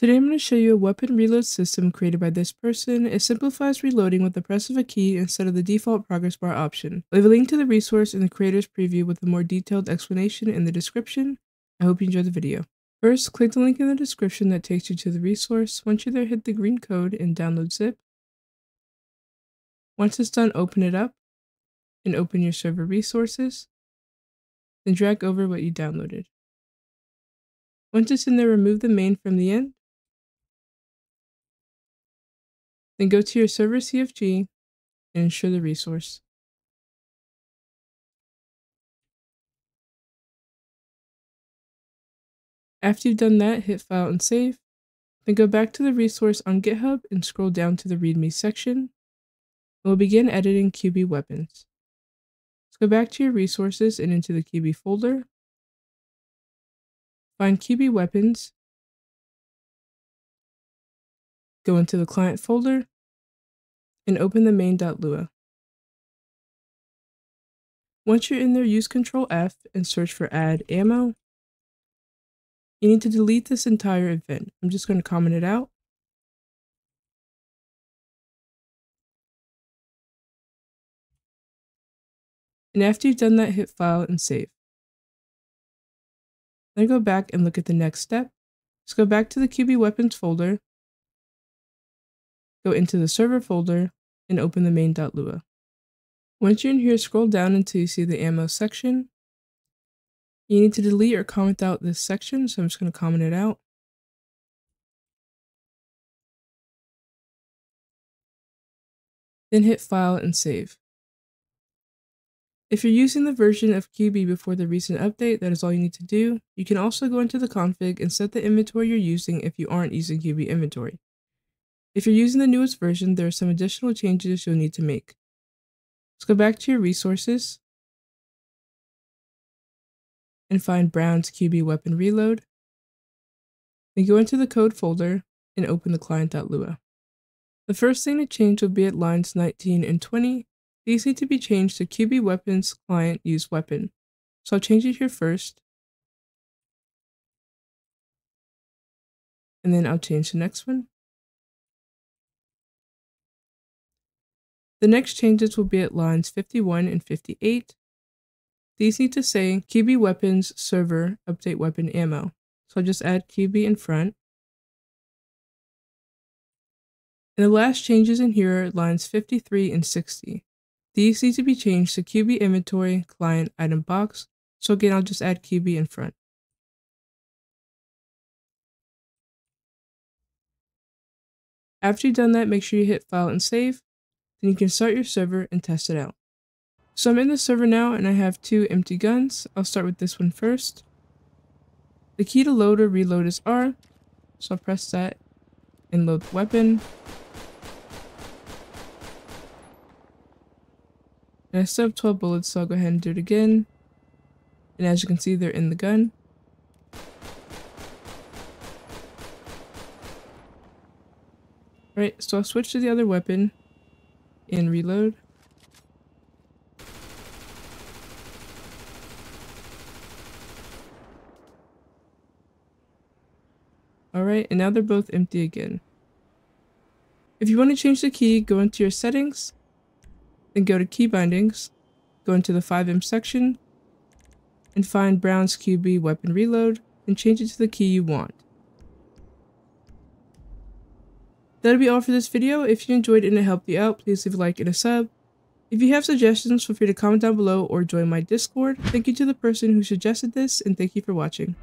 Today I'm going to show you a weapon reload system created by this person. It simplifies reloading with the press of a key instead of the default progress bar option. I have a link to the resource in the creator's preview with a more detailed explanation in the description. I hope you enjoy the video. First, click the link in the description that takes you to the resource. Once you're there, hit the green code and download zip. Once it's done, open it up and open your server resources. Then drag over what you downloaded. Once it's in there, remove the main from the end Then go to your server CFG and ensure the resource. After you've done that, hit File and Save. Then go back to the resource on GitHub and scroll down to the README section. We'll begin editing QB weapons. Let's go back to your resources and into the QB folder. Find QB weapons. Go into the client folder and open the main.lua. Once you're in there, use Control F and search for add ammo. You need to delete this entire event. I'm just going to comment it out. And after you've done that, hit File and Save. Then go back and look at the next step. Let's go back to the QB Weapons folder go into the server folder, and open the main.lua. Once you're in here, scroll down until you see the ammo section. You need to delete or comment out this section, so I'm just going to comment it out. Then hit File and Save. If you're using the version of QB before the recent update, that is all you need to do. You can also go into the config and set the inventory you're using if you aren't using QB inventory. If you're using the newest version, there are some additional changes you'll need to make. Let's go back to your resources and find Brown's QB weapon reload. Then go into the code folder and open the client.lua. The first thing to change will be at lines 19 and 20. These need to be changed to QB weapons client use weapon. So I'll change it here first. And then I'll change the next one. The next changes will be at lines 51 and 58. These need to say QB weapons server update weapon ammo. So I'll just add QB in front. And the last changes in here are lines 53 and 60. These need to be changed to QB inventory client item box. So again, I'll just add QB in front. After you've done that, make sure you hit file and save. Then you can start your server and test it out. So I'm in the server now and I have two empty guns. I'll start with this one first. The key to load or reload is R. So I'll press that and load the weapon. And I still have 12 bullets, so I'll go ahead and do it again. And as you can see, they're in the gun. All right, so I'll switch to the other weapon and reload. Alright, and now they're both empty again. If you want to change the key, go into your settings, then go to key bindings, go into the FiveM section, and find Brown's QB weapon reload, and change it to the key you want. That'll be all for this video. If you enjoyed it and it helped you out, please leave a like and a sub. If you have suggestions, feel free to comment down below or join my Discord. Thank you to the person who suggested this, and thank you for watching.